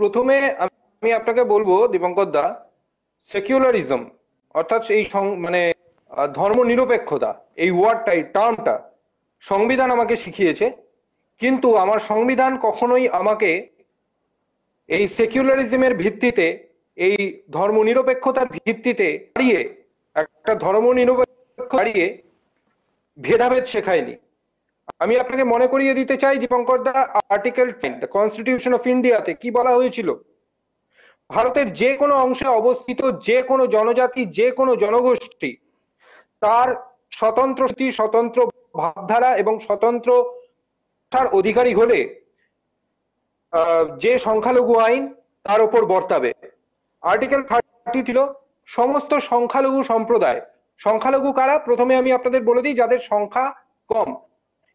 প্রথমে আমি আপনাকে বলব, দীপঙ্কর দা সেকুলারিজম অর্থাৎ এই মানে ধর্ম নিরপেক্ষতা এই ওয়ার্ডটা এই টার্মটা সংবিধান আমাকে শিখিয়েছে। কিন্তু আমার সংবিধান কখনোই আমাকে এই সেকুলারিজমের ভিত্তিতে, এই ধর্ম নিরপেক্ষতার ভিত্তিতে দাঁড়িয়ে একটা ধর্ম নিরপেক্ষ দাঁড়িয়ে ভেদাভেদ শেখায়নি। আমি আপনাকে মনে করিয়ে দিতে চাই, Dipankar da article ten the constitution of ইন্ডিয়াতে কি বলা হয়েছিল? ভারতের যে কোনো অংশে অবস্থিত যে কোনো জনজাতি, যে কোনো জনগোষ্ঠী তার স্বতন্ত্র স্বতন্ত্র ভাবধারা এবং স্বতন্ত্র অধিকারী হলে যে সংখ্যালঘু আইন তার উপর বর্তাবে। আর্টিকেল থার্টি ছিল, সমস্ত সংখ্যালঘু সম্প্রদায়। সংখ্যালঘু কারা? প্রথমে আমি আপনাদের বলে দিই, যাদের সংখ্যা কম।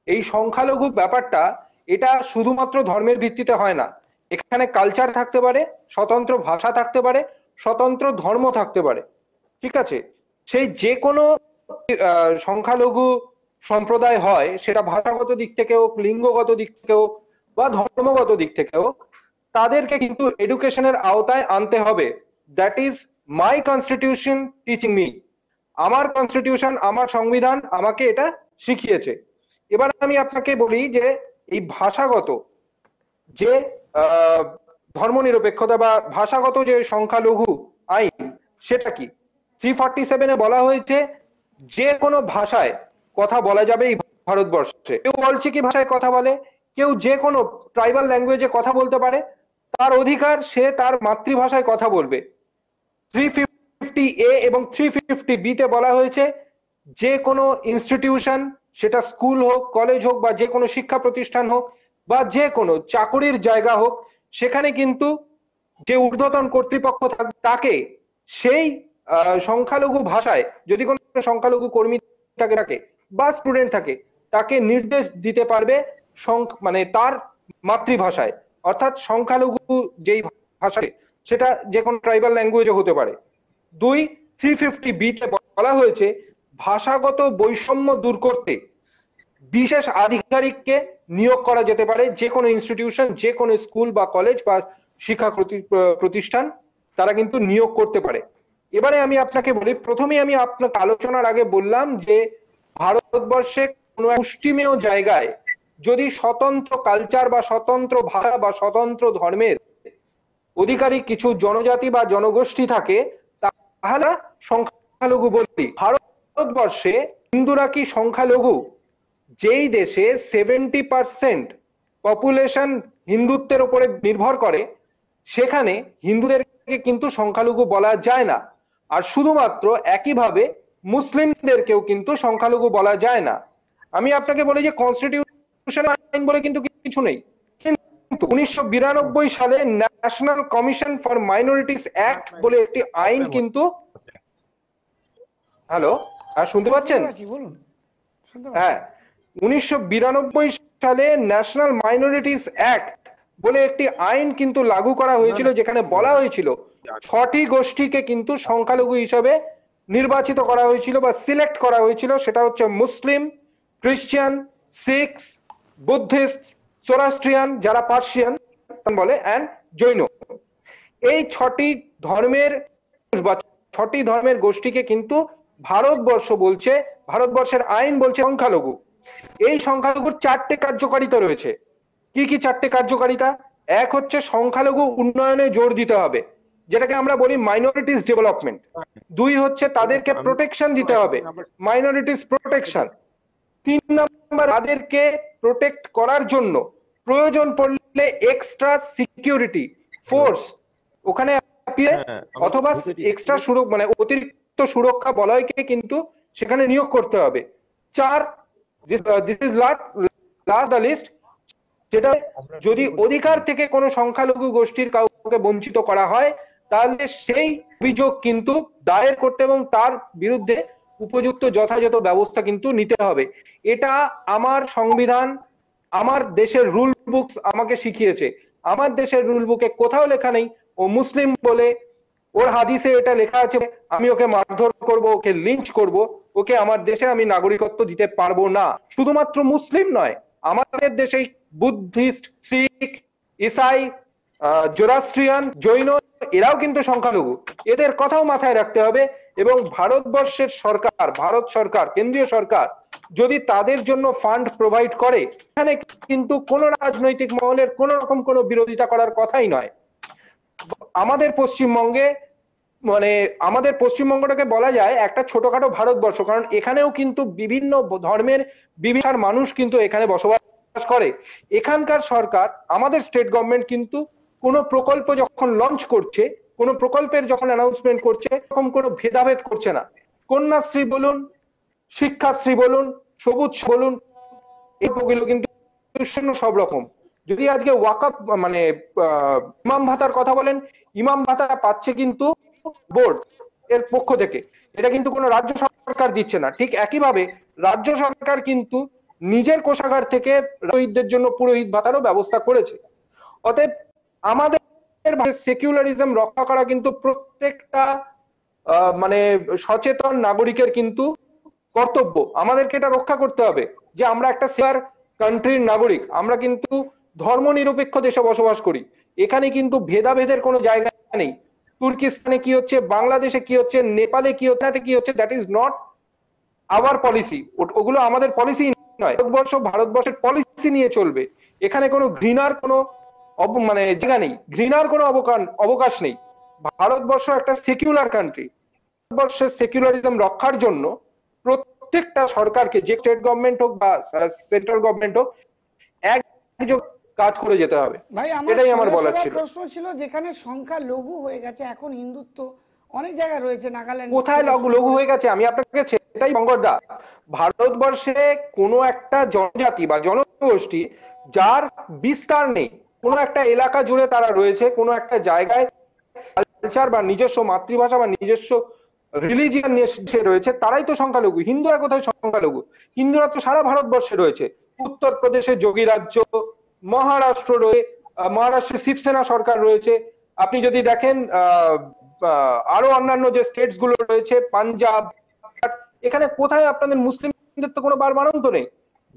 এই সংখ্যালঘু ব্যাপারটা এটা শুধুমাত্র ধর্মের ভিত্তিতে হয় না। এখানে কালচার থাকতে পারে, স্বতন্ত্র ভাষা থাকতে পারে, স্বতন্ত্র ধর্ম থাকতে পারে। ঠিক আছে? সেই যে কোনো সংখ্যালঘু সম্প্রদায় হয়, সেটা ভাষাগত দিক থেকে হোক, লিঙ্গগত দিক থেকে হোক, বা ধর্মগত দিক থেকে হোক, তাদেরকে কিন্তু এডুকেশনের আওতায় আনতে হবে। That is my constitution teaching me আমার কনস্টিটিউশন আমার সংবিধান আমাকে এটা শিখিয়েছে। এবার আমি আপনাকে বলি যে এই ভাষাগত যে ধর্ম নিরপেক্ষতা বা ভাষাগত যে সংখ্যালঘু আইন, সেটা কি? থ্রি ফর্টি সেভেনে বলা হয়েছে, যে কোনো ভাষায় কথা বলা যাবে এই ভারতবর্ষে। কেউ বলছে কি ভাষায় কথা বলে? কেউ যে কোনো ট্রাইবাল ল্যাঙ্গুয়েজে কথা বলতে পারে। তার অধিকার সে তার মাতৃভাষায় কথা বলবে। থ্রি ফিফটি এ এবং থ্রি ফিফটি বি তে বলা হয়েছে, যে কোনো ইনস্টিটিউশন সেটা স্কুল হোক, কলেজ হোক বা যে কোনো শিক্ষা প্রতিষ্ঠান হোক বা যে কোনো চাকরির জায়গা হোক, সেখানে কিন্তু যে ঊর্ধ্বতন কর্তৃপক্ষ তাকে সেই সংখ্যালঘু ভাষায় যদি কোনো সংখ্যালঘু কর্মী থাকে থাকে বা স্টুডেন্ট থাকে, তাকে নির্দেশ দিতে পারবে মানে তার মাতৃভাষায়। অর্থাৎ সংখ্যালঘু যেই ভাষায় সেটা যে কোনো ট্রাইবাল ল্যাঙ্গুয়েজে হতে পারে। দুই থ্রি ফিফটি বিতে বলা হয়েছে ভাষাগত বৈষম্য দূর করতে বিশেষ আধিকারিককে নিয়োগ করা যেতে পারে যে কোনো ইনস্টিটিউশন যে কোনো স্কুল বা কলেজ বা শিক্ষা প্রতিষ্ঠান, তারা কিন্তু নিয়োগ করতে পারে। এবারে আমি আপনাকে বলি প্রথমে আমি আপনাকে আলোচনার আগে বললাম যে ভারতবর্ষে কোনো মুষ্টিমেয় জায়গায় যদি স্বতন্ত্র কালচার বা স্বতন্ত্র ভাষা বা স্বতন্ত্র ধর্মের অধিকারী কিছু জনজাতি বা জনগোষ্ঠী থাকে, তাহলে সংখ্যালঘু বলি ভারতবর্ষে হিন্দুরা কি সংখ্যালঘু? যেই দেশে সেভেন্টি পার্সেন্ট পপুলেশন হিন্দুত্বের উপরে নির্ভর করে সেখানে হিন্দুদেরকে কিন্তু সংখ্যালঘু বলা যায় না। আর শুধুমাত্র একইভাবে মুসলিমদেরকেও কিন্তু সংখ্যালঘু বলা যায় না। আমি আপনাকে বলি যে কনস্টিটিউশন আইন বলে কিন্তু কিছু নেই। কিন্তু উনিশশো বিরানব্বই সালে national commission for minorities act বলে একটি আইন কিন্তু হ্যালো হ্যাঁ শুনতে পাচ্ছেন? হ্যাঁ উনিশশো সালে ন্যাশনাল মাইনরিটিস অ্যাক্ট বলে একটি আইন কিন্তু লাগু করা হয়েছিল যেখানে বলা হয়েছিল ছটি গোষ্ঠীকে কিন্তু সংখ্যালঘু হিসাবে নির্বাচিত করা হয়েছিল বা সিলেক্ট করা হয়েছিল। সেটা হচ্ছে মুসলিম খ্রিস্টান শিখস বুদ্ধিস্ট সোরাস্ট্রিয়ান যারা পার্সিয়ান বলে অ্যান্ড জৈন। এই ছটি ধর্মের বা ছটি ধর্মের গোষ্ঠীকে কিন্তু ভারতবর্ষ বলছে ভারতবর্ষের আইন বলছে সংখ্যালঘু। এই সংখ্যালঘুর চারটে কার্যকারিতা রয়েছে। কি কি চারটে কার্যকারিতা? এক হচ্ছে সংখ্যালঘু উন্নয়নে জোর দিতে হবে যেটাকে আমরা বলি মাইনরিটিস ডেভেলপমেন্ট দুই হচ্ছে তাদেরকে প্রোটেকশন দিতে হবে মাইনরিটিস প্রোটেকশন তিন নম্বর তাদেরকে প্রোটেক্ট করার জন্য প্রয়োজন পড়লে এক্সট্রা সিকিউরিটি ফোর্স ওখানে হ্যাঁ, অথবা এক্সট্রা সুরক্ষা মানে অতিরিক্ত সুরক্ষা বলয়কে কিন্তু সেখানে নিয়োগ করতে হবে। চার this is last last the list যেটা যদি অধিকার থেকে কোনো সংখ্যালঘু গোষ্ঠীর কাউকে বঞ্চিত করা হয় তাহলে সেই অভিযোগ কিন্তু দায়ের করতে এবং তার বিরুদ্ধে উপযুক্ত যথাযথ ব্যবস্থা কিন্তু নিতে হবে। এটা আমার সংবিধান আমার দেশের রুল বুক আমাকে শিখিয়েছে। আমার দেশের রুল বুকে কোথাও লেখা নেই ও মুসলিম বলে ওর হাদিসে এটা লেখা আছে, আমি ওকে মারধর করব, ওকে লিঞ্চ করব, ওকে আমার দেশে আমি নাগরিকত্ব দিতে পারব না। শুধুমাত্র মুসলিম নয়, আমাদের দেশে বুদ্ধিস্ট, শিখ, ইসাই জোরাস্ট্রিয়ান, জৈন, এরাও কিন্তু সংখ্যালঘু। এদের কথাও মাথায় রাখতে হবে এবং ভারতবর্ষের সরকার, ভারত সরকার, কেন্দ্রীয় সরকার যদি তাদের জন্য ফান্ড প্রোভাইড করে, এখানে কিন্তু কোন রাজনৈতিক মহলের কোন রকম কোনো বিরোধিতা করার কথাই নয়। আমাদের পশ্চিমবঙ্গে মানে আমাদের পশ্চিমবঙ্গটাকে বলা যায় একটা ছোটখাটো ভারতবর্ষ, কারণ এখানেও কিন্তু বিভিন্ন ধর্মের বিভিন্ন মানুষ কিন্তু এখানে বসবাস করে। এখানকার সরকার, আমাদের স্টেট গভর্নমেন্ট কিন্তু কোনো প্রকল্প যখন লঞ্চ করছে, কোনো প্রকল্পের যখন অ্যানাউন্সমেন্ট করছে এরকম কোনো ভেদাভেদ করছে না। কন্যাশ্রী বলুন, শিক্ষাশ্রী বলুন সবুজ বলুন এগুলো কিন্তু সব রকম। যদি আজকে ওয়াকাপ মানে ইমাম ভাতার কথা বলেন, ইমাম ভাতা পাচ্ছে কিন্তু বোর্ড এর পক্ষ থেকে। এটা কিন্তু কোনো রাজ্য সরকার দিচ্ছে না। ঠিক একইভাবে রাজ্য সরকার কিন্তু নিজের কোষাগার থেকে পুরোহিতদের জন্য পুরোহিত ভাতারও ব্যবস্থা করেছে। অতএব আমাদের সেকুলারিজম রক্ষা করা কিন্তু প্রত্যেকটা মানে সচেতন নাগরিকের কিন্তু কর্তব্য। আমাদেরকে এটা রক্ষা করতে হবে যে আমরা একটা সেবার কান্ট্রির নাগরিক। আমরা কিন্তু ধর্ম নিরপেক্ষ দেশে বসবাস করি। এখানে কিন্তু ভেদাভেদের কোনো জায়গা নেই। তুর্কিস্তানে কি হচ্ছে? বাংলাদেশে কি হচ্ছে? নেপালে কি হচ্ছে? কি হচ্ছে? That is not our policy ওগুলো আমাদের পলিসি নয়। ভারতবর্ষ, ভারতবর্ষের পলিসি নিয়ে চলবে। এখানে কোনো ঘৃণার কোনো মানে জায়গা নেই। ঘৃণার কোনো অবকাশ নেই। ভারতবর্ষ একটা সেকুলার কান্ট্রি ভারতবর্ষের সেকুলারিজম রক্ষার জন্য প্রত্যেকটা সরকারকে, যে স্টেট গভর্নমেন্ট হোক বা সেন্ট্রাল গভর্নমেন্ট হোক একযোগ কাজ করে যেতে হবে। এটাই আমার বলার ছিল। প্রশ্ন ছিল যেখানে সংখ্যা লঘু হয়ে গেছে এখন হিন্দুত্ব অনেক জায়গায় রয়েছে নাগাল্যান্ড কোথায় লঘু লঘু হয়ে গেছে? আমি আপনাকে সেটাই বঙ্গরদা ভারতবর্ষে কোনো একটা জনজাতি বা জনগোষ্ঠী যার বিস্তার নেই কোনো একটা এলাকা জুড়ে তারা রয়েছে কোনো একটা জায়গায় কালচার বা নিজস্ব মাতৃভাষা বা নিজস্ব রিলিজিয়ান নিয়ে রয়েছে তারাই তো সংখ্যালঘু হিন্দুরা কোথায় সংখ্যালঘু? হিন্দুরা তো সারা ভারতবর্ষে রয়েছে। উত্তরপ্রদেশে যোগী রাজ্য মহারাষ্ট্র রয়ে মহারাষ্ট্রে শিবসেনা সরকার রয়েছে। আপনি যদি দেখেন আরও অন্যান্য যে স্টেটসগুলো রয়েছে, পাঞ্জাব এখানে কোথায় আপনাদের মুসলিমদের তো কোনো বার বাড়ন্ত নেই?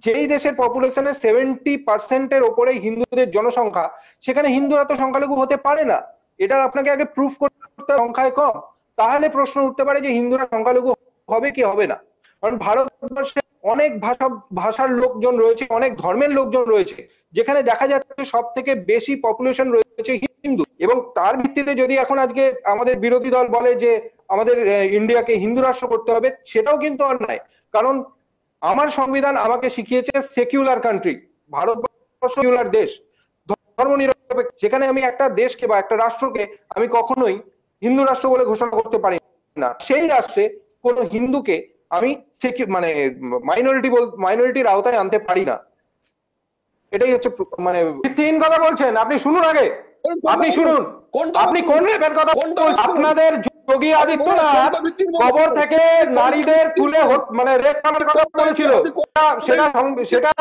যেই দেশের পপুলেশনের সেভেন্টি পার্সেন্টের ওপরে হিন্দুদের জনসংখ্যা, সেখানে হিন্দুরা তো সংখ্যালঘু হতে পারে না। এটা আপনাকে আগে প্রুফ করতে সংখ্যায় কম। তাহলে প্রশ্ন উঠতে পারে যে হিন্দুরা সংখ্যালঘু হবে কি হবে না। কারণ ভারতবর্ষে অনেক ভাষা ভাষার লোকজন রয়েছে, অনেক ধর্মের লোকজন রয়েছে, যেখানে দেখা যাচ্ছে সব থেকে বেশি পপুলেশন রয়েছে হিন্দু। এবং তার ভিত্তিতে যদি এখন আজকে আমাদের বিরোধী দল বলে যে আমাদের ইন্ডিয়াকে হিন্দু রাষ্ট্র করতে হবে, সেটাও কিন্তু অন্যায় কারণ আমার সংবিধান আমাকে শিখিয়েছে সেকিউলার কান্ট্রি ভারতবর্ষ দেশ, ধর্ম নিরপেক্ষ, যেখানে আমি একটা দেশকে বা একটা রাষ্ট্রকে আমি কখনোই হিন্দু রাষ্ট্র বলে ঘোষণা করতে পারি না। সেই রাষ্ট্রে কোন হিন্দুকে আমি মানে মাইনরিটি মাইনরিটির আওতায় আনতে পারি না। এটাই হচ্ছে মানে তিন কথা বলছেন আপনি শুনুন আগে। আপনি শুনুন। আপনি কোন রেপের কথা আপনাদের যোগী আদিত্যনাথ কবর থেকে নারীদের তুলে মানে রেপ করার কথা বলেছিল। সেটা সেটা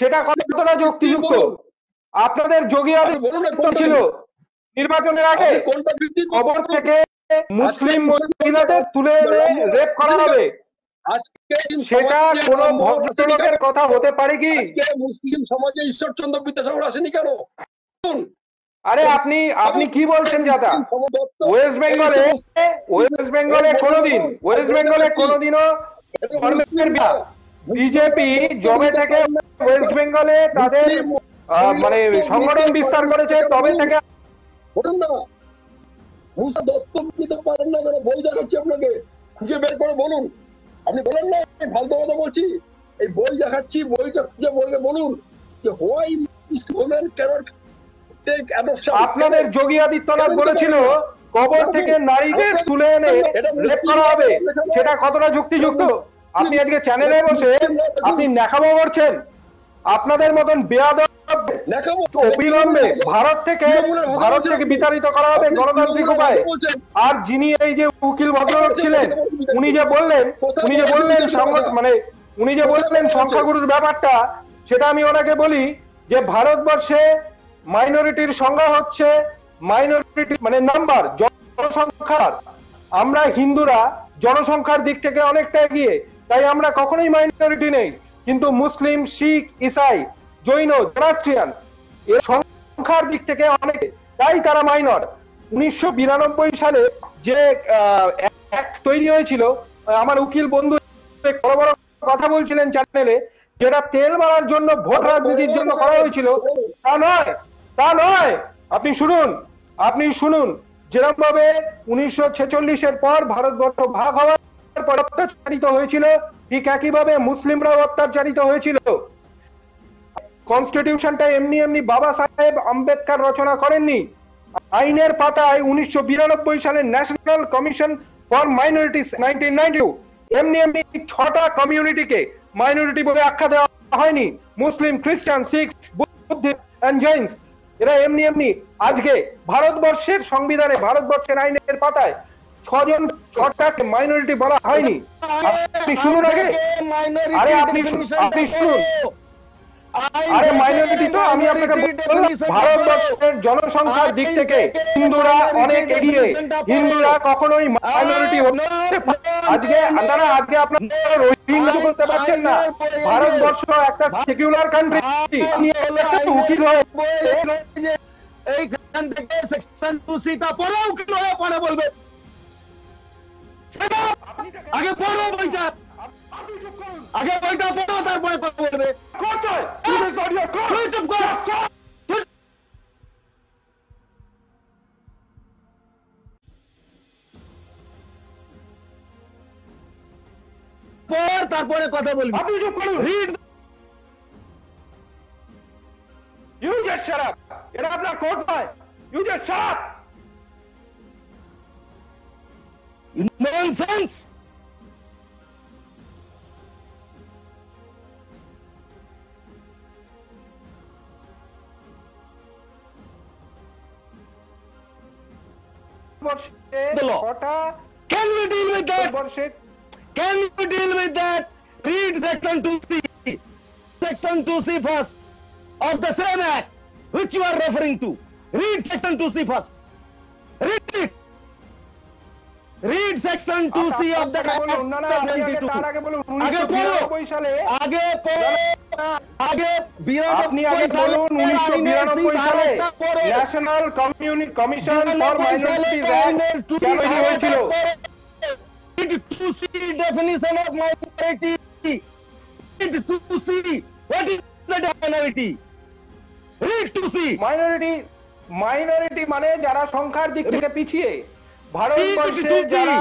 সেটা কতটা যুক্তিযুক্ত? আপনাদের যোগী আদিত্য ছিল নির্বাচনের আগে কবর থেকে মুসলিম মহিলাদের তুলে রেপ করা হবে। সেটা কোন ভদ্রলোকের কথা হতে পারে কি? মুসলিম সমাজে ঈশ্বরচন্দ্র বিদ্যাসাগর আসেনি কেন? আরে আপনি আপনি কি বলছেন দাদা ওয়েস্ট বেঙ্গলে ওয়েস্ট বেঙ্গলে কোনোদিন ওয়েস্ট বেঙ্গলে কোনোদিনও বিজেপি জবে থেকে ওয়েস্ট বেঙ্গলে তাদের মানে সংগঠন বিস্তার করেছে তবে থেকে মুসা দত্তক নিতে পারেন না কেন বই দেখাচ্ছি আপনাকে। খুঁজে বের করে বলুন। আপনি বলেন না ফালতু কথা বলছি। এই বই দেখাচ্ছি বইটা খুঁজে বইকে বলুন যে why women cannot take adoption আপনাদের যোগী আদিত্যনাথ বলেছিল কবর থেকে নারীদের তুলে এনে রেপ করা হবে। সেটা কতটা যুক্তিযুক্ত? আপনি আজকে চ্যানেলে বসে আপনি নেখাবো করছেন। আপনাদের মতন মানে ভারতবর্ষে মাইনরিটির সংখ্যা হচ্ছে মাইনরিটি মানে নাম্বার, জনসংখ্যার। আমরা হিন্দুরা জনসংখ্যার দিক থেকে অনেকটা এগিয়ে, তাই আমরা কখনোই মাইনরিটি নেই। কিন্তু মুসলিম, শিখ, ইসাই জৈন, জোরাস্ট্রিয়ান। এর সংখ্যার দিক থেকে অনেক, তাই তারা মাইনর। উনিশশো বিরানব্বই সালে যে অ্যাক্ট তৈরি হয়েছিল আমার উকিল বন্ধু বড় বড় কথা বলছিলেন চ্যানেলে যেটা তেল মারার জন্য ভোট রাজনীতির জন্য করা হয়েছিল, তা নয় তা নয়। আপনি শুনুন আপনি শুনুন। যেরকম ভাবে উনিশশো ছেচল্লিশের পর ভারতবর্ষ ভাগ হওয়ার পর অত্যাচারিত হয়েছিল, ঠিক একইভাবে মুসলিমরাও অত্যাচারিত হয়েছিল। কনস্টিটিউশনটা এমনি এমনি বাবা সাহেব আম্বেদকর রচনা করেননি। আইনের পাতায় উনিশশো বিরানব্বই সালে national commission for minorities nineteen এমনি এমনি ছটা কমিউনিটিকে মাইনরিটি বলে আখ্যা দেওয়া হয়নি। মুসলিম খ্রিস্টান শিখ বুদ্ধ অ্যান্ড জৈনস এরা এমনি এমনি আজকে ভারতবর্ষের সংবিধানে ভারতবর্ষের আইনের পাতায় ছজন ছটাকে মাইনরিটি বলা হয়নি। আপনি শুনুন আগে। আরে আপনি আপনি শুনুন। আরে মাইনরিটি তো আমি আপনাকে ভারতবর্ষের জনসংখ্যার দিক থেকে হিন্দুরা অনেক এগিয়ে। হিন্দুরা কখনোই মাইনরিটি পারে। আজকে আপনারা আজকে আপনারা রোহিঙ্গা করতে পারছেন না। ভারতবর্ষ একটা সেকুলার কান্ট্রি উকিল হয়ে এইখান থেকে সেকশন টু সিটা পড়ো উকিল হয়ে পরে বলবে। আগে পড়ো বইটা। আগে বইটা পড়ো তারপরে কথা বলবে কোর্ট নয় This is not your court. তুই চুপ কর তুই পর তারপরে কথা বলবি আপনি চুপ করুন read you just shut up এটা আপনার কোর্ট নয় you just shut up nonsense with that? বর্ষে Can you deal with that? Read section 2C. Section 2C first of the same act which you are referring to. Read section 2C first. Read it. Read section 2C of the আগে বলুন, না, না, act আপনি of আগে 92. তার আগে বলুন, আগে পড়ো। 1992 সালে আগে পড়ো। আগে আপনি আগে বলুন উনিশশো বিরানব্বই সালে national community commission for minorities Read to see definition of minority. Read to see what is the minority. Read to see. Minority minority মানে যারা সংখ্যার দিক থেকে পিছিয়ে ভারতবর্ষে যারা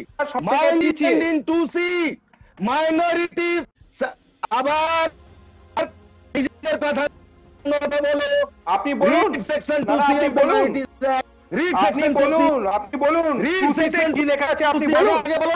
থেকে পিছিয়ে to see. Minorities. আবার নিজের কথা বলো আপনি বলুন Read section না, 2 না, C আপনি the বলুন Act. আপনি বলুন আপনি বলুন Read টুসিতে কি লেখা আছে আপনি বলুন আগে বলো।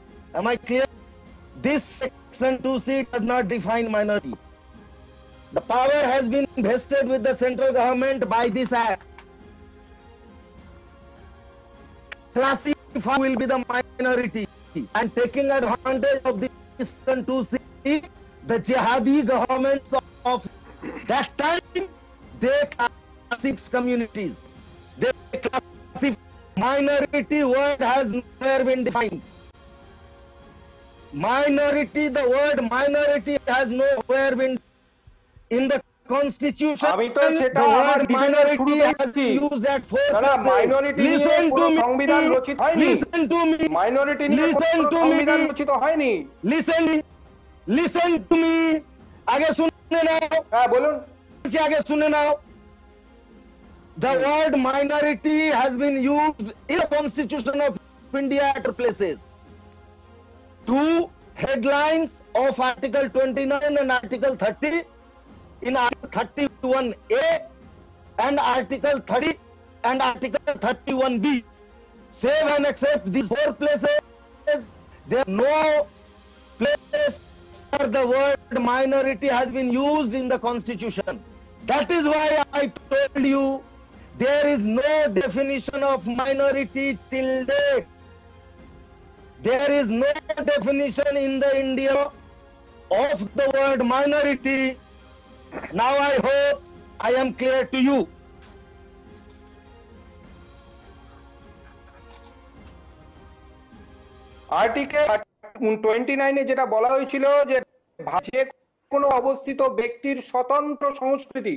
am i clear? This section 2c does not define minority. The power has been vested with the central government by this act. Classify will be the minority. And taking advantage of this section 2c the jihadi governments of, of that time they classify communities. They classify minority word has never been defined minority the word minority has nowhere been in the constitution আমি তো সেটা the আমার word বিবেকের minority শুরুতেই has বলছি। used at four না, না, places. minority নিয়ে listen কোনো to me সংবিধান রচিত হয়নি। listen to me মাইনরিটি নিয়ে Listen কোনো to me. সংবিধান রচিত হয়নি listen listen to me আগে শুনে নাও হ্যাঁ বলুন বলছি আগে শুনে নাও the word minority has been used in the constitution of india at places two headlines of article 29 and article 30 in article 31a and article 30 and article 31b save and accept these four places. There are no place where the word minority has been used in the constitution. That is why i told you there is no definition of minority till date. There is no definition in the India of the word minority. Now I hope I am clear to you. Article twenty নাইনে যেটা বলা হয়েছিল যে যে কোনো অবস্থিত ব্যক্তির স্বতন্ত্র সংস্কৃতি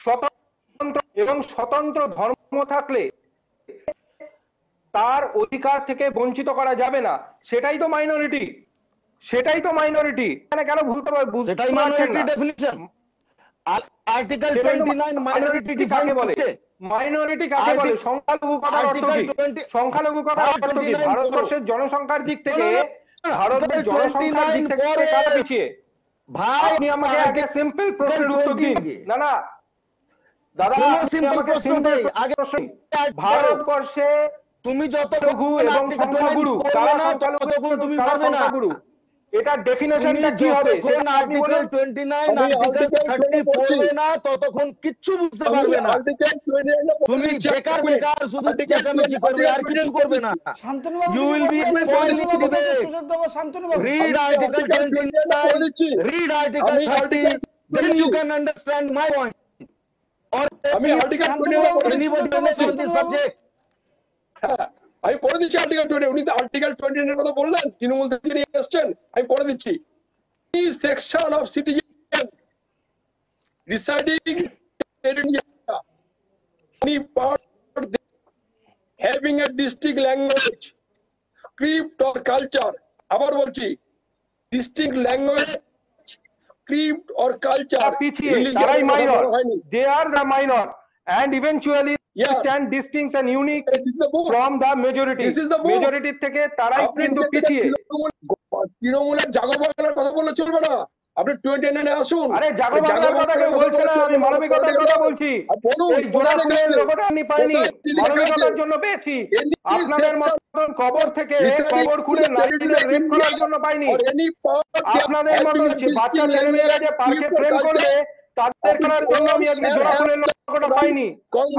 স্বতন্ত্র এবং স্বতন্ত্র ধর্ম থাকলে তার অধিকার থেকে বঞ্চিত করা যাবে না। সেটাই তো মাইনরিটি সেটাই তো মাইনরিটি এখানে কেন ভুলতে বুঝতে সেটাই পারছেন minority না। definition. আর্টিকেল সেটাই তো টোয়েন্টি নাইন মাইনরিটি ডিফাইন কাকে বলে? মাইনরিটি কাকে বলে? সংখ্যালঘু কথার অর্থ কি? 20 সংখ্যালঘু কথার অর্থ কি? ভারতবর্ষের জনসংখ্যার দিক থেকে ভারতের জনসংখ্যার দিক থেকে কারা পিছিয়ে? ভাই আপনি আমাকে আগে সিম্পল প্রশ্নের উত্তর দিন। না না। দাদা আপনি আমাকে প্রশ্ন। আগে প্রশ্ন ভারতবর্ষে তুমি যত লঘু এবং সংখ্যাগুরু তারা ততক্ষণ তুমি পারবে না। এটা ডেফিনেশনটা কি হবে? সেটা আর্টিকেল বলুন টোয়েন্টি নাইন আমি আর্টিকেল Article থার্টি 20 পড়ছি। পড়বে না ততক্ষণ কিচ্ছু বুঝতে পারবে না। আর্টিকেল 29 তুমি বেকার বেকার শুধু চেঁচামেচি করবে আর কিছু করবে না। শান্তনু বাবু শান্তনু spoiling বাবু সুযোগ দেবো শান্তনু বাবু article Article 29 29 বলে দিচ্ছি। read article আমি 30 Article then you can understand my point or আমি আর্টিকেল শান্তনু 29 বাবু, বলে আমি পড়ে দিচ্ছি আর্টিকেল টোয়েন্টি উনি তো আর্টিকেল টোয়েন্টি এর কথা বললেন তৃণমূল থেকে নিয়ে এসছেন আমি পড়ে দিচ্ছি। Section of citizen residing in India, any part having a distinct language, script or culture, আবার বলছি distinct language, script or culture, পিছিয়ে তারাই minor they are the minor and eventually Yeah. stand distinct and unique This is the from the majority. This is the majority থেকে তারাই কিন্তু পিছিয়ে। তৃণমূল- তৃণমূলের জাগো বাংলার কথা বললে চলবে না। আপনি টোয়েন্টি নাইনে আসুন। আরে জাগো বাংলার কথা কেউ বলছে না আমি মানবিকতার কথা। বলছি। আর এই জোড়া ফুলের লেখা আমি পাইনি? মানবিকতার জন্য পেয়েছি। আপনাদের মতন কবর থেকে কবর to নারীদের রেপ করার জন্য পাইনি। আপনাদের মতন বাচ্চা distinct ছেলে মেয়েরা যে পার্কে প্রেম করবে তাদের করার জন্য আমি জোড়া ফুলের পাইনি।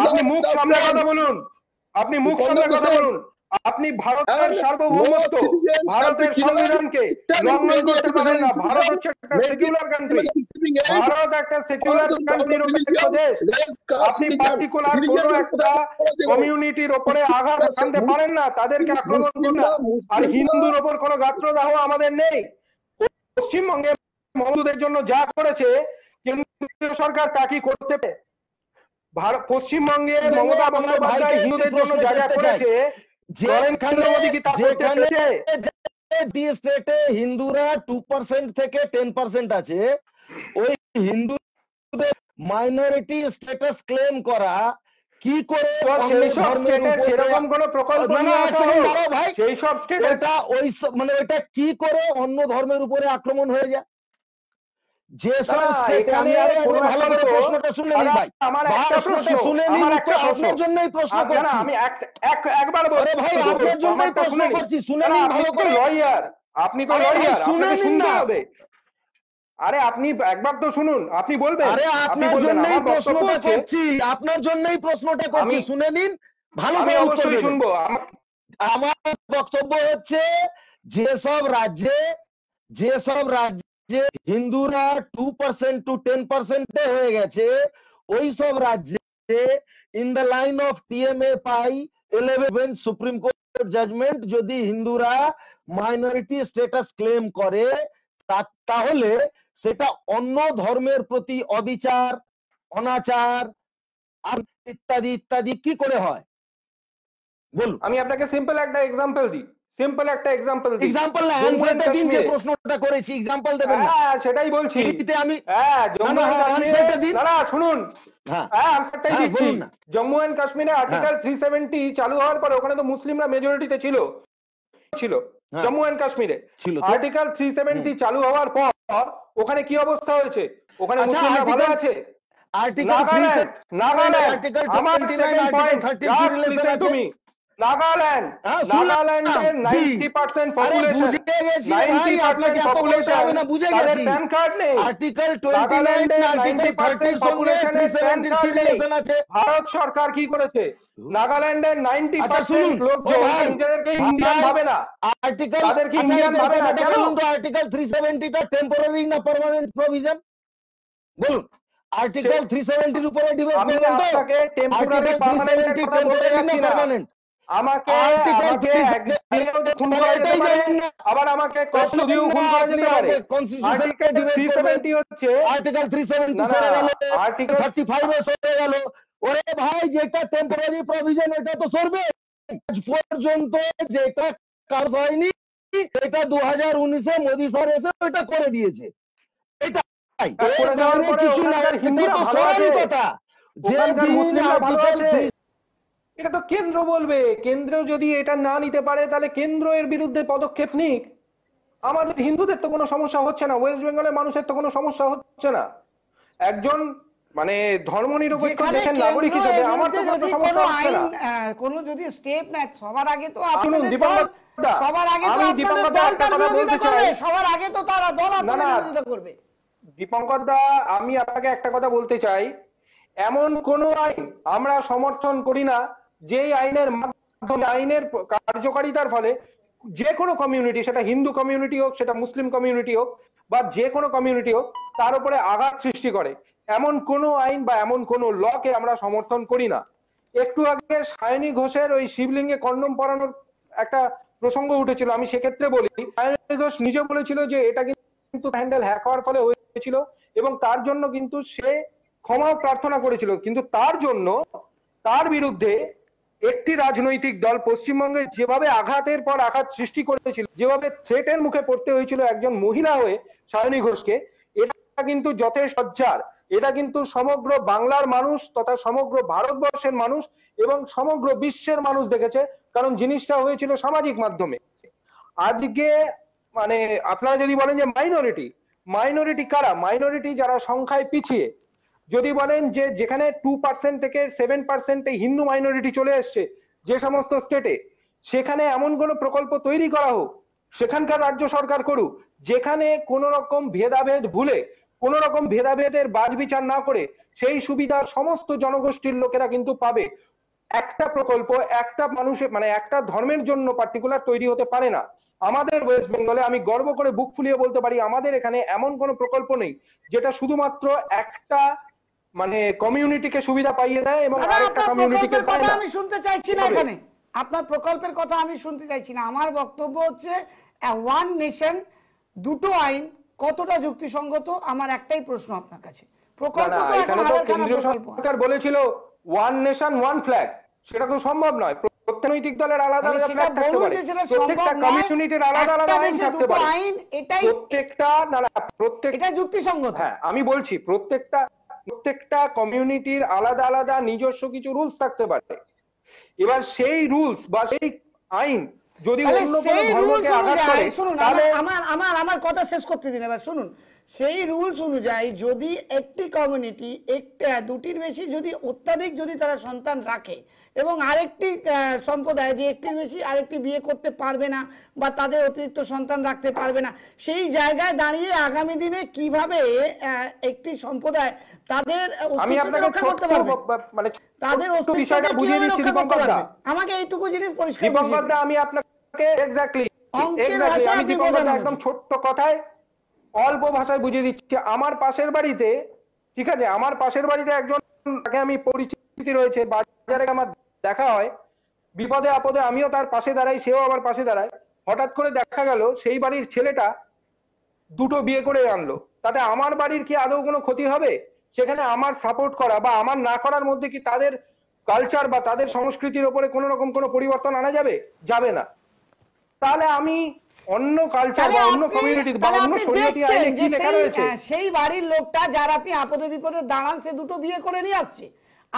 আপনি মুখ সামনে কথা বলুন। আপনি মুখ সামনে কথা বলুন। আপনি ভারতের সার্বভৌমত্ব citizen shall ভারতের সংবিধানকে লঙ্ঘন করতে পারেন না। ভারত হচ্ছে একটা সেকুলার কান্ট্রি ভারত একটা সেকুলার or the কান্ট্রি দেশ। আপনি পার্টিকুলার কোনো একটা। কমিউনিটির ওপরে আঘাত আনতে পারেন না তাদেরকে আক্রমণ করুন না। আর হিন্দুর ওপর কোনো গাত্রদাহ আমাদের নেই। পশ্চিমবঙ্গে মমতাদের জন্য যা করেছে কেন্দ্রীয় সরকার তা কি করতে পারে ভারত পশ্চিমবঙ্গে মমতা বন্দ্যোপাধ্যায় হিন্দুদের জন্য যা যা। করেছে নরেন্দ্র মোদী কি তা করতে পেরেছে স্টেটে হিন্দুরা টু পার্সেন্ট থেকে টেন পার্সেন্ট আছে ওই হিন্দুদের মাইনরিটি স্ট্যাটাস ক্লেম করা কি করে সেরকম কোনো প্রকল্প না, না, নিয়ে এক আসা second হোক। দাঁড়াও ভাই। সেই সব স্টেটের ওটা ওই মানে ওটা কি করে অন্য ধর্মের উপরে আক্রমণ হয়ে যায় যে সব স্টেটে আমি আরও ভালো করে প্রশ্নটা শুনে নিন ভাই আমার একটা প্রশ্ন, শুনে নিন তো আপনার জন্যই প্রশ্ন করছি আমি এক- এক- একবার বলছি। আরে ভাই, আপনার জন্যই প্রশ্ন করছি, শুনে নিন আপনি ভালো করে। lawyer, আপনি তো আরে শুনে শুনতে হবে। আরে আপনি একবার তো শুনুন আপনি বলবেন আরে আপনার জন্যই প্রশ্নটা করছি আপনার জন্যই প্রশ্নটা করছি শুনে নিন ভালো করে উত্তর শুনব আমার আমার বক্তব্য হচ্ছে যেসব রাজ্যে যেসব রাজ্যে হিন্দুরা টু পার্সেন্ট টু টেন পার্সেন্টে হয়ে গেছে, ওই সব রাজ্যে in the line of TMA Pai eleven supreme court judgement যদি হিন্দুরা মাইনরিটি স্ট্যাটাস ক্লেম করে তাহলে সেটা অন্য ধর্মের প্রতি অবিচার, অনাচার ইত্যাদি ইত্যাদি কি করে হয়? বলুন। আমি আপনাকে সিম্পল একটা এক্সাম্পল দিই। সিম্পল একটা এক্সাম্পল দিই। এক্সাম্পল না and দিন যে প্রশ্নটা করেছি এক্সাম্পল দেবেন না। হ্যাঁ সেটাই বলছি। এমনিতে আমি হ্যাঁ জম্মু answer দিন। না শুনুন। হ্যাঁ। আনসারটাই হ্যাঁ, দিচ্ছি। জম্মু এন্ড কাশ্মীরে আর্টিকেল থ্রি সেভেন্টি চালু হওয়ার পরে ওখানে তো মুসলিমরা মেজরিটিতে ছিল। ছিল। জম্মু এন্ড কাশ্মীরে ছিল। আর্টিকেল থ্রি সেভেন্টি চালু হওয়ার পর ওখানে কি অবস্থা হয়েছে? ওখানে আচ্ছা, মুসলিমরা ভালো আছে? আর্টিকেল নাগাল্যান্ড নাগাল্যান্ড আর্টিকেল আমার twenty nine second article point thirty just relation আছে? মি নাগাল্যান্ড। হ্যাঁ, নাগাল্যান্ডের নাইনটি পার্সেন্ট পপুলেশন বুঝে গেছি ভাই, আপনাকে এত বলতে হবে না, বুঝে গেছি। প্যান কার্ড নেই। আর্টিকেল টোয়েন্টি নাইন আর্টিকেল থার্টির সঙ্গে থ্রি population এর সেভেন্টির PAN কি card নেই। রিলেশন আছে। ভারত সরকার কি করেছে? নাগাল্যান্ডের নাইনটি আচ্ছা পার্সেন্ট নিজেদেরকে ইন্ডিয়ান ভাবে না। আর্টিকেল তাদেরকে ইন্ডিয়ান ভাবে না, কেন? আর্টিকেল থ্রি সেভেন্টিটা টেম্পোরারি না পার্মানেন্ট প্রভিশন বলুন। আর্টিকেল থ্রি সেভেন্টির উপরে ডিবেট করবেন তো? আর্টিকেল থ্রি সেভেন্টি টেম্পোরারি না। পার্মানেন্ট আমাকে আমাকে 3 খুন করা যেতে পারে। আবার আমাকে কষ্ট দিয়েও খুন করা যেতে পারে। আর্টিকেল debate থ্রি করবেন। সেভেন্টি হচ্ছে। আর্টিকেল থ্রি সেভেন্টি না, না, সরে গেল। Article- থার্টি ফাইভ সরে গেল। ওরে ভাই যেটা টেম্পোরারি প্রভিশন ওটা তো সরবে আজ পর্যন্ত যেটা কাজ হয়নি এটা দু হাজার উনিশে মোদী স্যার এসে ওটা করে দিয়েছে। এটা হ্যাঁ, পরে কিছু না এটা তো আছে। কথা। যে দিন আর্টিকেল এটা তো কেন্দ্র বলবে। কেন্দ্র যদি এটা না নিতে পারে তাহলে কেন্দ্র এর বিরুদ্ধে পদক্ষেপ নিক। আমাদের হিন্দুদের তো কোনো সমস্যা হচ্ছে না ওয়েস্ট বেঙ্গলের মানুষের তো কোনো সমস্যা হচ্ছে না। একজন মানে ধর্মনিরপেক্ষ যেখানে দেশের নাগরিক হিসেবে আমার তো কোনো সমস্যা হচ্ছে না। কোনো যদি স্টেপ নেয় সবার আগে তো আপনাদের সবার আগে তো আপনাদের দল তার বিরোধিতা করবে চাই। সবার আগে তো তারা দল আপনাদের বিরোধিতা করবে। দীপঙ্কর দা আমি আপনাকে একটা কথা বলতে চাই। এমন কোন আইন আমরা সমর্থন করি না যেই আইনের মাধ্যমে আইনের কার্যকারিতার ফলে যে কোনো কমিউনিটি সেটা হিন্দু কমিউনিটি হোক, সেটা মুসলিম কমিউনিটি হোক, বা যে কোনো কমিউনিটি হোক, তার উপরে আঘাত সৃষ্টি করে। এমন কোন আইন বা এমন কোন লকে আমরা সমর্থন করি না। একটু আগে সায়নী ঘোষের ওই শিবলিঙ্গে কন্ডম পরানোর একটা প্রসঙ্গ উঠেছিল, আমি সেক্ষেত্রে বলি। সায়নী ঘোষ নিজে বলেছিল যে এটা কিন্তু হ্যান্ডেল হ্যাক হওয়ার ফলে হয়েছিল এবং তার জন্য কিন্তু সে ক্ষমাও প্রার্থনা করেছিল। কিন্তু তার জন্য তার বিরুদ্ধে একটি রাজনৈতিক দল পশ্চিমবঙ্গে যেভাবে আঘাতের পর আঘাত সৃষ্টি করেছিল, যেভাবে থ্রেটের মুখে পড়তে হয়েছিল একজন মহিলা হয়ে সায়নী ঘোষকে, এটা কিন্তু যথেষ্ট সজ্জার। এটা কিন্তু সমগ্র বাংলার মানুষ তথা সমগ্র ভারতবর্ষের মানুষ এবং সমগ্র বিশ্বের মানুষ দেখেছে, কারণ জিনিসটা হয়েছিল সামাজিক মাধ্যমে। আজকে মানে আপনারা যদি বলেন যে মাইনরিটি মাইনরিটি কারা? মাইনরিটি যারা সংখ্যায় পিছিয়ে যদি বলেন যে যেখানে টু পার্সেন্ট থেকে সেভেন পার্সেন্টে হিন্দু মাইনরিটি চলে এসছে, যে সমস্ত স্টেটে সেখানে এমন কোনো প্রকল্প তৈরি করা হোক, সেখানকার রাজ্য সরকার করুক, যেখানে কোন রকম ভেদাভেদ ভুলে, কোন রকম ভেদাভেদের বাজ বিচার না করে, সেই সুবিধা সমস্ত জনগোষ্ঠীর লোকেরা কিন্তু পাবে। একটা প্রকল্প, একটা মানুষের মানে একটা ধর্মের জন্য পার্টিকুলার তৈরি হতে পারে না। আমাদের ওয়েস্ট বেঙ্গলে আমি গর্ব করে বুক ফুলিয়ে বলতে পারি, আমাদের এখানে এমন কোনো প্রকল্প নেই, যেটা শুধুমাত্র একটা মানে কমিউনিটিকে সুবিধা পাইয়ে দেয় এবং আরেকটা কমিউনিটিকে পায় কথা না আমি শুনতে চাইছি না এখানে। আপনার প্রকল্পের কথা আমি শুনতে চাইছি না। আমার বক্তব্য হচ্ছে ওয়ান নেশন দুটো আইন কতটা যুক্তিসঙ্গত? আমার একটাই প্রশ্ন আপনার কাছে। প্রকল্প তো এখন কেন্দ্রীয় সরকার বলেছিল ওয়ান নেশন ওয়ান ফ্ল্যাগ সেটা তো সম্ভব নয়। প্রত্যেক দলের আলাদা আলাদা ফ্ল্যাগ থাকতে পারে। প্রত্যেকটা কমিউনিটির আলাদা আলাদা আইন থাকতে পারে। আইন এটাই প্রত্যেকটা না না প্রত্যেক এটা যুক্তিসঙ্গত। হ্যাঁ আমি বলছি প্রত্যেকটা প্রত্যেকটা কমিউনিটির আলাদা আলাদা নিজস্ব কিছু রুলস থাকতে পারে। এবার সেই রুলস বা সেই আইন যদি অন্য কোনো ধর্মকে আঘাত করে তাহলে আমার- আমার আমার কথা শেষ করতে দিন এবার শুনুন। সেই রুলস অনুযায়ী যদি একটি কমিউনিটি একটা দুটির বেশি যদি অত্যাধিক যদি তারা সন্তান রাখে এবং আরেকটি সম্প্রদায় যে একটির বেশি আরেকটি বিয়ে করতে পারবে না বা তাদের অতিরিক্ত সন্তান রাখতে পারবে না সেই জায়গায় দাঁড়িয়ে আগামী দিনে কীভাবে একটি সম্প্রদায় তাদের অস্তিত্বকে রক্ষা করতে পারবে? মানে তাদের ছোট্ট অস্তিত্বকে বুঝিয়ে কীভাবে দিচ্ছি রক্ষা করতে দীপঙ্কর পারবে? আমাকে এইটুকু জিনিস পরিষ্কার দা আমি আপনাকে এক্স্যাক্টলি অঙ্কের আপনি বোঝান একদম ছোট্ট কথায় অল্প ভাষায় বুঝিয়ে দিচ্ছি। আমার পাশের বাড়িতে ঠিক আছে আমার পাশের বাড়িতে একজন তাকে আমি পরিচিতি রয়েছে বাজারে আমার দেখা হয়। বিপদে আপদে আমিও তার পাশে দাঁড়াই সেও আমার পাশে দাঁড়ায়। হঠাৎ করে দেখা গেল সেই বাড়ির ছেলেটা দুটো বিয়ে করে আনলো। তাতে আমার বাড়ির কি আদৌ কোনো ক্ষতি হবে? সেখানে আমার সাপোর্ট করা বা আমার না করার মধ্যে কি তাদের কালচার বা তাদের সংস্কৃতির উপরে কোনো রকম কোনো পরিবর্তন আনা যাবে? যাবে না। তাহলে আমি অন্য কালচার বা অন্য কমিউনিটি বা অন্য শরীয়তি আইনে কি লেখা সেই, রয়েছে? সেই বাড়ির লোকটা যার আপনি আপদে বিপদে দাঁড়ান সে দুটো বিয়ে করে নিয়ে আসছে।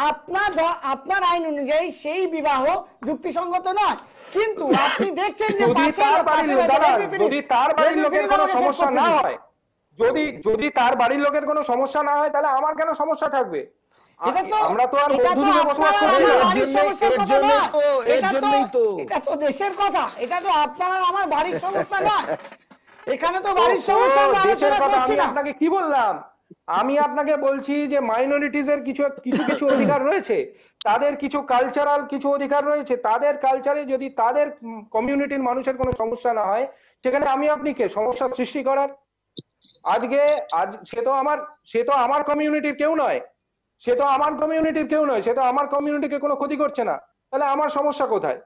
আপনার আপনার আইন অনুযায়ী সেই বিবাহ যুক্তিসঙ্গত নয় কিন্তু আপনি দেখছেন যে যদি তার বাড়ির যদি তার বাড়ির লোকের কোনো সমস্যা না হয় যদি যদি তার বাড়ির লোকের কোনো সমস্যা না হয় তাহলে আমার কেন সমস্যা থাকবে আমরা তো আর এটা বসবাস আপনার না। এর জন্যই- সমস্যার এর কথা জন্যই নয়। তো, এটা তো। দেশের কথা এটা তো আপনার আর আমার বাড়ির সমস্যা নয় এখানে তো বাড়ির সমস্যা আমরা আলোচনা করছি না আপনাকে কি বললাম আমি আপনাকে বলছি যে মাইনরিটিজ এর কিছু কিছু কিছু অধিকার রয়েছে। তাদের কিছু কালচারাল কিছু অধিকার রয়েছে। তাদের কালচারে যদি তাদের কমিউনিটির মানুষের কোনো সমস্যা না হয়, সেখানে আমি আপনি কে? সমস্যা সৃষ্টি করার? আজকে, আজ সে তো আমার, সে তো আমার কমিউনিটির কেউ নয়। সে তো আমার কমিউনিটির কেউ নয়। সে তো আমার কমিউনিটিকে কোনো ক্ষতি করছে না। তাহলে আমার সমস্যা কোথায়?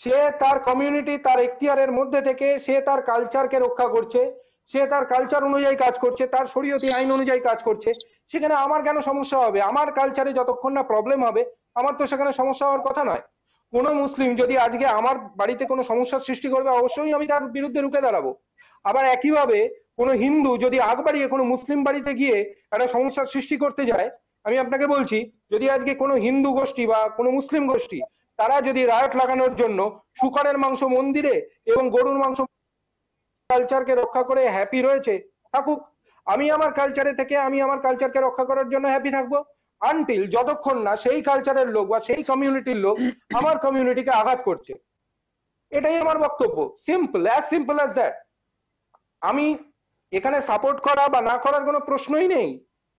সে তার কমিউনিটি তার এখতিয়ারের মধ্যে থেকে, সে তার কালচারকে রক্ষা করছে। সে তার কালচার অনুযায়ী কাজ করছে, তার শরীয়তি আইন অনুযায়ী কাজ করছে, সেখানে আমার কেন সমস্যা হবে? আমার কালচারে যতক্ষণ না প্রবলেম হবে, আমার তো সেখানে সমস্যা হওয়ার কথা নয়। কোনো মুসলিম যদি আজকে আমার বাড়িতে কোনো সমস্যার সৃষ্টি করবে, অবশ্যই আমি তার বিরুদ্ধে রুখে দাঁড়াবো। আবার একইভাবে কোনো হিন্দু যদি আগ বাড়িয়ে কোনো মুসলিম বাড়িতে গিয়ে একটা সমস্যার সৃষ্টি করতে যায়, আমি আপনাকে বলছি, যদি আজকে কোনো হিন্দু গোষ্ঠী বা কোনো মুসলিম গোষ্ঠী, তারা যদি রায়ট লাগানোর জন্য শুকরের মাংস মন্দিরে এবং গরুর মাংস কালচারকে রক্ষা করে হ্যাপি রয়েছে, থাকুক। আমি আমার কালচারে থেকে আমি আমার কালচারকে রক্ষা করার জন্য হ্যাপি থাকব। আনটিল যতক্ষণ না সেই কালচারের লোক বা সেই কমিউনিটির লোক আমার কমিউনিটিকে আঘাত করছে। এটাই আমার বক্তব্য। Simple as simple as that আমি এখানে সাপোর্ট করা বা না করার কোনো প্রশ্নই নেই।